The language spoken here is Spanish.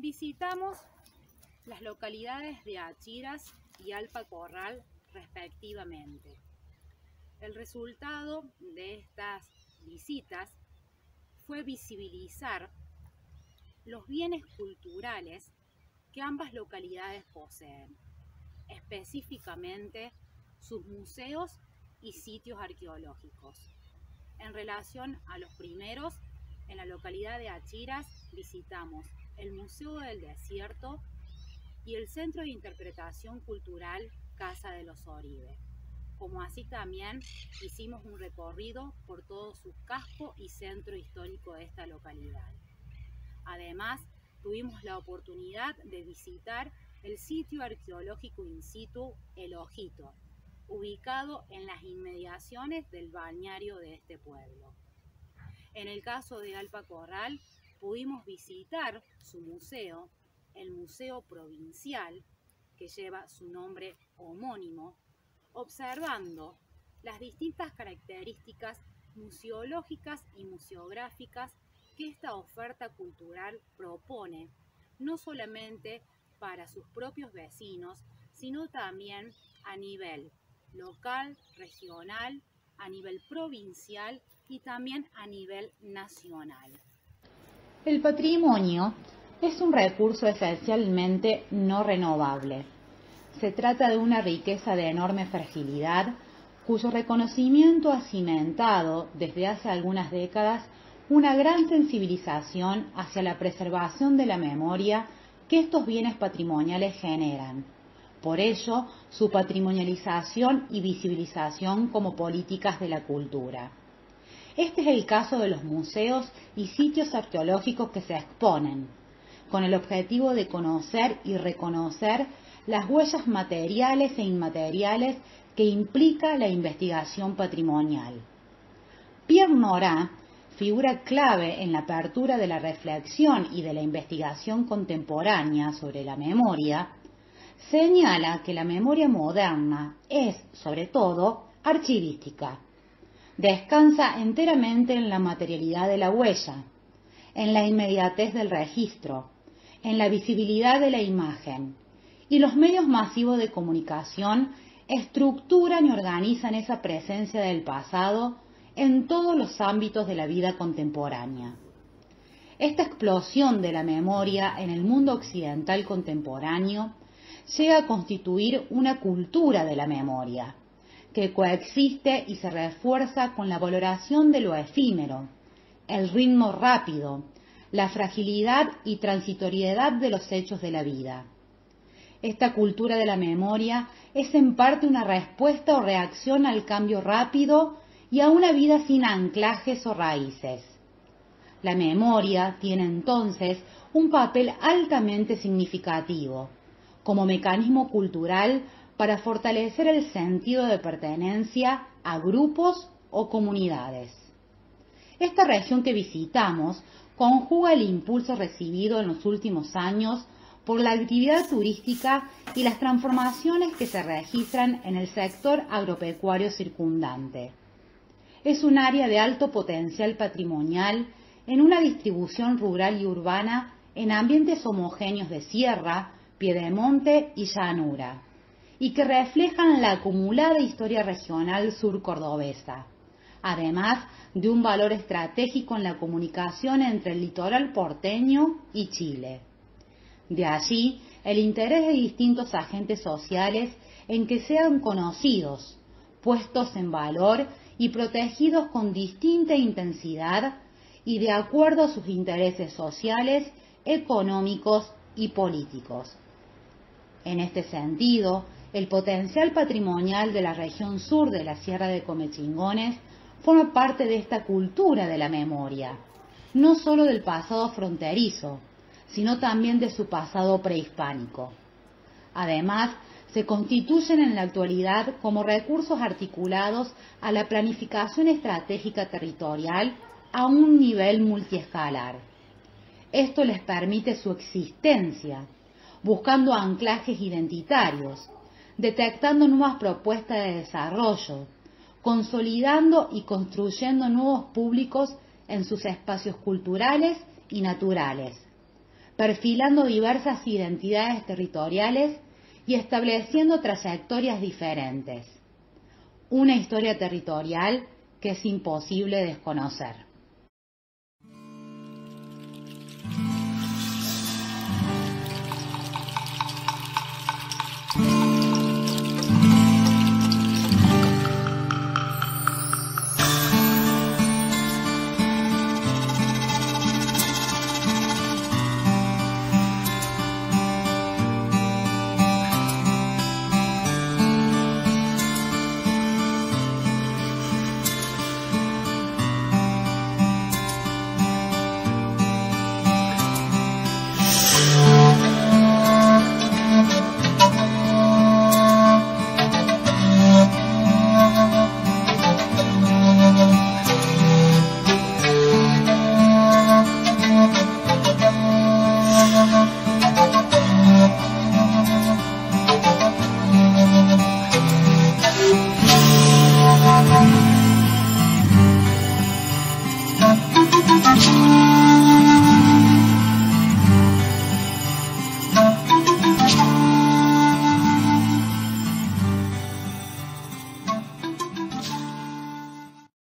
Visitamos las localidades de Achiras y Alpa Corral respectivamente. El resultado de estas visitas fue visibilizar los bienes culturales que ambas localidades poseen, específicamente sus museos y sitios arqueológicos. En relación a los primeros, en la localidad de Achiras visitamos el Museo del Desierto y el Centro de Interpretación Cultural Casa de los Oribe. Como así también hicimos un recorrido por todo su casco y centro histórico de esta localidad. Además, tuvimos la oportunidad de visitar el sitio arqueológico in situ El Ojito, ubicado en las inmediaciones del balneario de este pueblo. En el caso de Alpa Corral, pudimos visitar su museo, el Museo Provincial, que lleva su nombre homónimo, observando las distintas características museológicas y museográficas que esta oferta cultural propone, no solamente para sus propios vecinos, sino también a nivel local, regional, a nivel provincial y también a nivel nacional. El patrimonio es un recurso esencialmente no renovable. Se trata de una riqueza de enorme fragilidad cuyo reconocimiento ha cimentado desde hace algunas décadas una gran sensibilización hacia la preservación de la memoria que estos bienes patrimoniales generan. Por ello, su patrimonialización y visibilización como políticas de la cultura. Este es el caso de los museos y sitios arqueológicos que se exponen, con el objetivo de conocer y reconocer las huellas materiales e inmateriales que implica la investigación patrimonial. Pierre Nora, figura clave en la apertura de la reflexión y de la investigación contemporánea sobre la memoria, señala que la memoria moderna es, sobre todo, archivística. Descansa enteramente en la materialidad de la huella, en la inmediatez del registro, en la visibilidad de la imagen, y los medios masivos de comunicación estructuran y organizan esa presencia del pasado en todos los ámbitos de la vida contemporánea. Esta explosión de la memoria en el mundo occidental contemporáneo llega a constituir una cultura de la memoria, que coexiste y se refuerza con la valoración de lo efímero, el ritmo rápido, la fragilidad y transitoriedad de los hechos de la vida. Esta cultura de la memoria es en parte una respuesta o reacción al cambio rápido y a una vida sin anclajes o raíces. La memoria tiene entonces un papel altamente significativo como mecanismo cultural para fortalecer el sentido de pertenencia a grupos o comunidades. Esta región que visitamos conjuga el impulso recibido en los últimos años por la actividad turística y las transformaciones que se registran en el sector agropecuario circundante. Es un área de alto potencial patrimonial en una distribución rural y urbana en ambientes homogéneos de sierra, piedemonte y llanura, y que reflejan la acumulada historia regional sur cordobesa, además de un valor estratégico en la comunicación entre el litoral porteño y Chile. De allí el interés de distintos agentes sociales en que sean conocidos, puestos en valor y protegidos con distinta intensidad y de acuerdo a sus intereses sociales, económicos y políticos. En este sentido, el potencial patrimonial de la región sur de la Sierra de Comechingones forma parte de esta cultura de la memoria, no sólo del pasado fronterizo, sino también de su pasado prehispánico. Además, se constituyen en la actualidad como recursos articulados a la planificación estratégica territorial a un nivel multiescalar. Esto les permite su existencia buscando anclajes identitarios, detectando nuevas propuestas de desarrollo, consolidando y construyendo nuevos públicos en sus espacios culturales y naturales, perfilando diversas identidades territoriales y estableciendo trayectorias diferentes. Una historia territorial que es imposible desconocer. Thank you.